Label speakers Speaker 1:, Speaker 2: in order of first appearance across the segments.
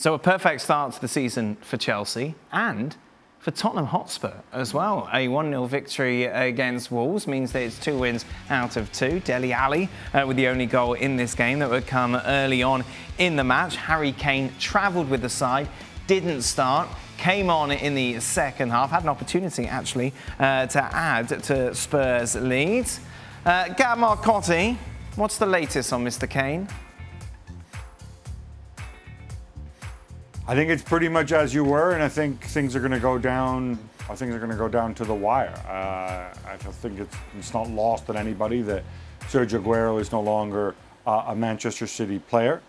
Speaker 1: So a perfect start to the season for Chelsea and for Tottenham Hotspur as well. A 1-0 victory against Wolves means that it's two wins out of two. Dele Alli uh, with the only goal in this game that would come early on in the match. Harry Kane travelled with the side, didn't start, came on in the second half, had an opportunity actually uh, to add to Spurs' lead. Uh, Gab Marcotti, what's the latest on Mr. Kane?
Speaker 2: I think it's pretty much as you were, and I think things are going to go down. I think they're going to go down to the wire. Uh, I think it's, it's not lost on anybody that Sergio Aguero is no longer uh, a Manchester City player.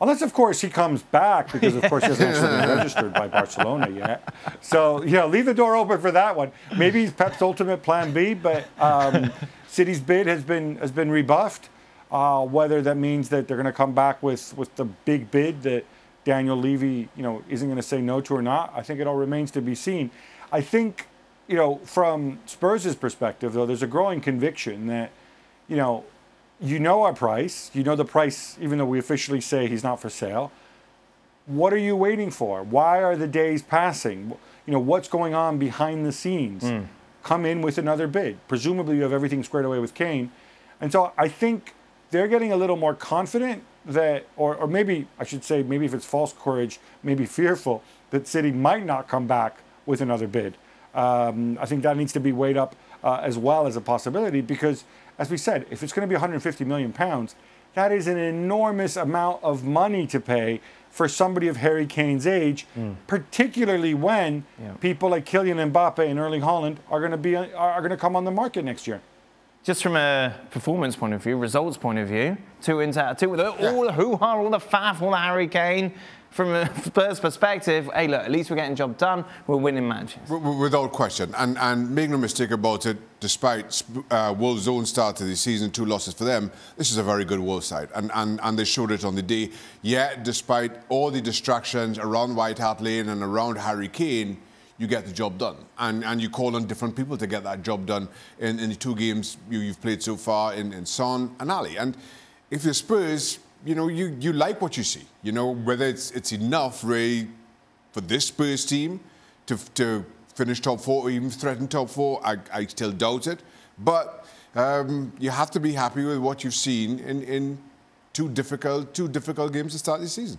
Speaker 2: Unless, of course, he comes back because, of course, he hasn't actually been registered by Barcelona yet. So, you know, leave the door open for that one. Maybe he's Pep's ultimate plan B, but um, City's bid has been has been rebuffed. Uh, whether that means that they're going to come back with with the big bid that Daniel Levy, you know, isn't going to say no to or not. I think it all remains to be seen. I think, you know, from Spurs' perspective, though, there's a growing conviction that, you know, you know our price. You know the price, even though we officially say he's not for sale. What are you waiting for? Why are the days passing? You know, what's going on behind the scenes? Mm. Come in with another bid. Presumably, you have everything squared away with Kane. And so I think they're getting a little more confident that, or, or maybe I should say, maybe if it's false courage, maybe fearful that City might not come back with another bid. Um, I think that needs to be weighed up uh, as well as a possibility because, as we said, if it's going to be 150 million pounds, that is an enormous amount of money to pay for somebody of Harry Kane's age, mm. particularly when yeah. people like Kylian Mbappe and Erling Haaland are going to be are going to come on the market next year
Speaker 1: just from a performance point of view, results point of view, two wins out of two with all the hoo-ha, all the faff, all the Harry Kane. From a Spurs perspective, hey, look, at least we're getting job done. We're winning matches.
Speaker 3: Without question. And, and make no mistake about it, despite uh, Wolves' own start to the season, two losses for them, this is a very good Wolves side. And, and, and they showed it on the day. Yet, despite all the distractions around White Hart Lane and around Harry Kane, you get the job done. And, and you call on different people to get that job done in, in the two games you, have played so far in, in Son and Alli. And if you're Spurs, you know, you, you like what you see. You know, whether it's, it's enough, really, for this Spurs team to, to finish top four or even threaten top four, I, I still doubt it. But um, you have to be happy with what you've seen in, in two difficult, two difficult games to start this season.